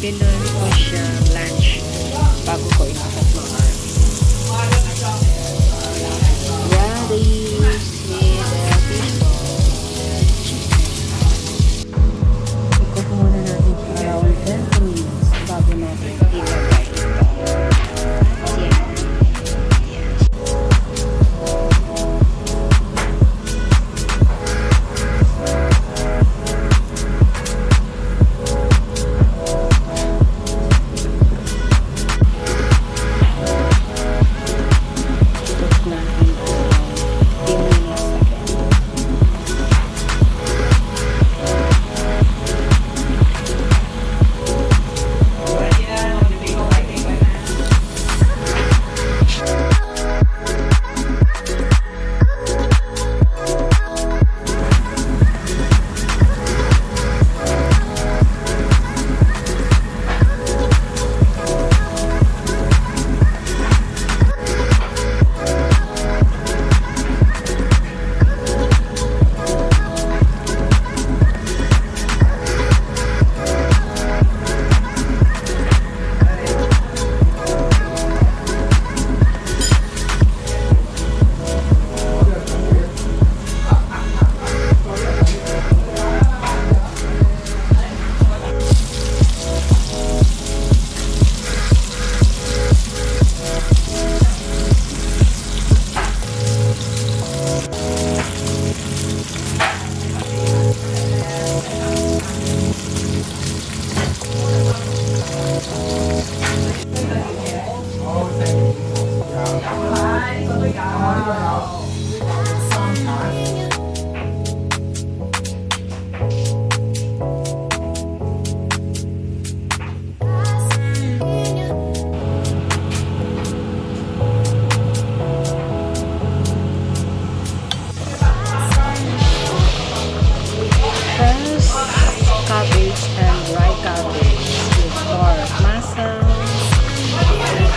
Pinon ko siya lunch bago ko inakot.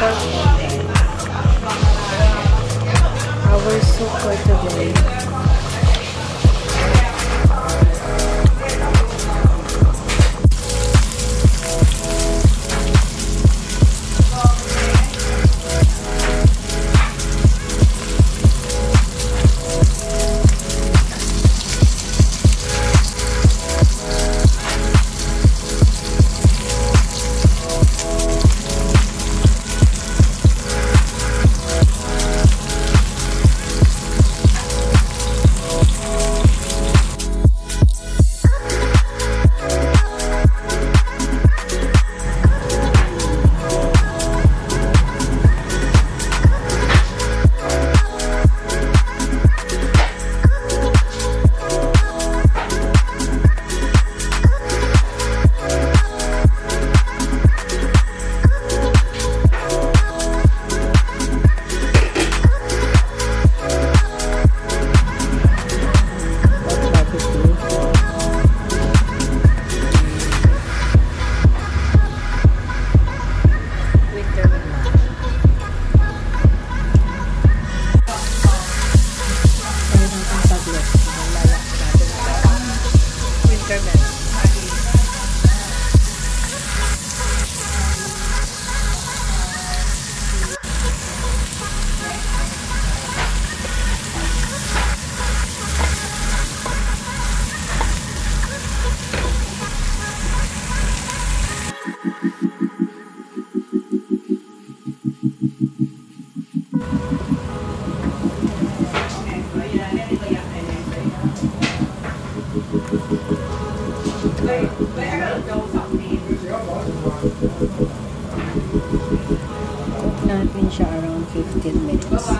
I was so quite a siya around 15 minutes.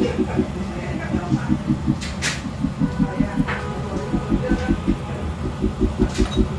Thank you.